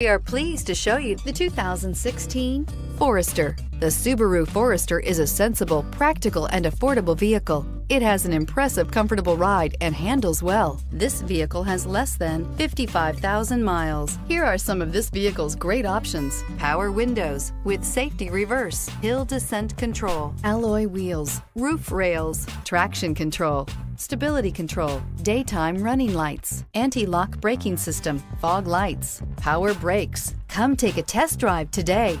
We are pleased to show you the 2016 Forester. The Subaru Forester is a sensible, practical, and affordable vehicle. It has an impressive, comfortable ride and handles well. This vehicle has less than 55,000 miles. Here are some of this vehicle's great options. Power windows with safety reverse, hill descent control, alloy wheels, roof rails, traction control, stability control, daytime running lights, anti-lock braking system, fog lights, power brakes. Come take a test drive today.